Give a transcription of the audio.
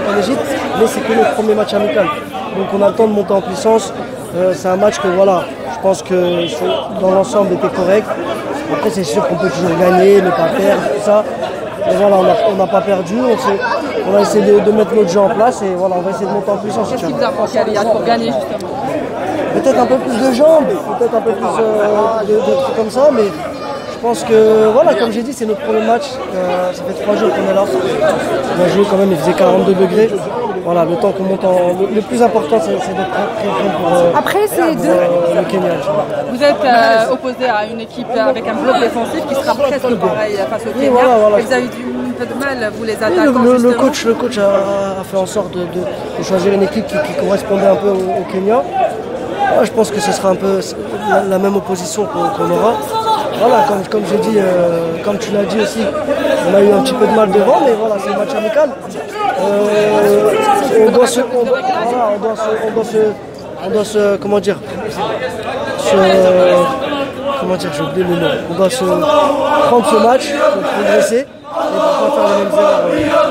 en Égypte, mais c'est que notre premier match amical. Donc on a le temps de monter en puissance. Euh, c'est un match que voilà, je pense que dans l'ensemble était correct. Après c'est sûr qu'on peut toujours gagner, ne pas perdre, tout ça. Mais voilà, on n'a pas perdu, on, on, a essayé de, mettre notre jeu en place et voilà, on va essayer de monter en puissance. Qu'est-ce qui vous a manqué pour gagner justement? Peut-être un peu plus de jambes, peut-être un peu plus euh, de, de trucs comme ça, mais pense que, voilà, comme j'ai dit, c'est notre premier match. Euh, ça fait trois jours qu'on est là. On a joué quand même, il faisait 42 degrés. Voilà, le temps qu'on monte en. Le, plus important, c'est d'être prêt pour, euh, Après, c'est de... Euh, le Kenya. Vous êtes opposé à une équipe avec un bloc défensif qui sera presque pareil face au Kenya. Voilà, voilà. Et vous avez du peu de mal, vous les attaquants. Le, le, coach, le coach a, fait en sorte de, de, choisir une équipe qui, correspondait un peu au, Kenya. je pense que ce sera un peu la, même opposition qu'on aura voilà, comme, comme j'ai dit, comme tu l'as dit aussi, on a eu un petit peu de mal devant, mais voilà, c'est un match amical. Euh, on, doit se, doit, on, doit se, on, doit se, on doit se, comment dire, comment dire, j'ai oublié le nom. On doit se prendre ce match pour progresser et pour pas faire les mêmes erreurs.